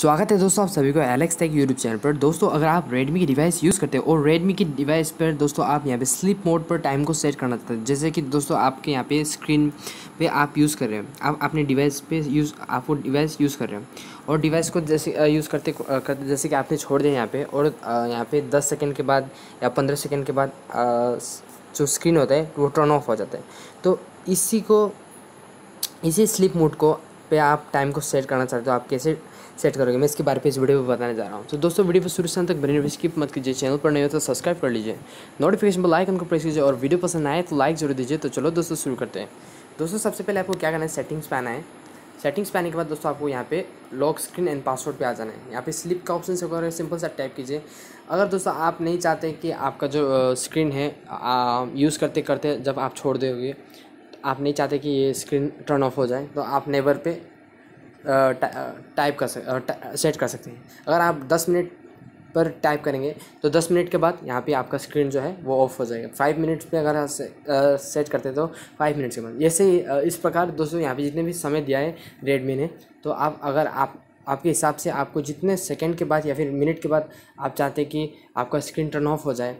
स्वागत है दोस्तों आप सभी को एलेक्स टेक यूट्यूब चैनल पर। दोस्तों, अगर आप रेडमी की डिवाइस यूज़ करते हो और रेडमी की डिवाइस पर, दोस्तों, आप यहाँ पे स्लीप मोड पर टाइम को सेट करना चाहते हैं, जैसे कि दोस्तों आपके यहाँ पे स्क्रीन पे आप यूज़ कर रहे हैं, आप अपने डिवाइस पे यूज़ आप वो डिवाइस यूज़ कर रहे हैं, और डिवाइस को जैसे यूज़ करते करते, जैसे कि आपने छोड़ दिया यहाँ पर और यहाँ पर दस सेकेंड के बाद या पंद्रह सेकेंड के बाद जो स्क्रीन होता है, वो टर्न ऑफ़ हो जाता है। तो इसी को, इसी स्लीप मोड को पे आप टाइम को सेट करना चाहते हो, आप कैसे सेट करोगे? मैं इसके बारे में इस वीडियो में बताने जा रहा हूँ। तो दोस्तों वीडियो पर शुरू से तक बने स्किप मत कीजिए चैनल पर नहीं हो तो सब्सक्राइब कर लीजिए। नोटिफिकेशन पर लाइक उनको प्रेस कीजिए और वीडियो पसंद आए तो लाइक ज़रूर दीजिए। तो चलो दोस्तों, शुरू करते हैं। दोस्तों, सबसे पहले आपको क्या करना है? सेटिंग्स पे आना है। सेटिंग्स पे आने के बाद दोस्तों, आपको यहाँ पे लॉक स्क्रीन एंड पासवर्ड पे आ जाना है। यहाँ पे स्लिप का ऑप्शन से अगर सिंपल सा टाइप कीजिए। अगर दोस्तों, आप नहीं चाहते कि आपका जो स्क्रीन है यूज़ करते करते जब आप छोड़ दोगे आप नहीं चाहते कि ये स्क्रीन टर्न ऑफ़ हो जाए तो आप नेवर पे टाइप कर सक सेट कर सकते हैं। अगर आप दस मिनट पर टाइप करेंगे तो दस मिनट के बाद यहाँ पे आपका स्क्रीन जो है वो ऑफ़ हो जाएगा। फाइव मिनट्स पे अगर से, सेट करते हैं तो फाइव मिनट्स के बाद। जैसे इस प्रकार दोस्तों यहाँ पे जितने भी समय दिया है रेडमी ने तो आप अगर आप आपके हिसाब से आपको जितने सेकंड के बाद या फिर मिनट के बाद आप चाहते हैं कि आपका स्क्रीन टर्न ऑफ़ हो जाए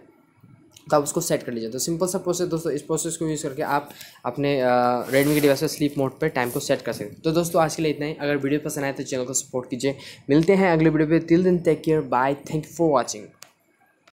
तो आप उसको सेट कर लीजिए। तो सिंपल सा प्रोसेस दोस्तों, इस प्रोसेस को यूज़ करके आप अपने रेडमी के डिवाइस पर स्लीप मोड पर टाइम को सेट कर सकते हैं। तो दोस्तों, आज के लिए इतना ही। अगर वीडियो पसंद आए तो चैनल को सपोर्ट कीजिए। मिलते हैं अगले वीडियो पे। Till then take care bye thank you for watching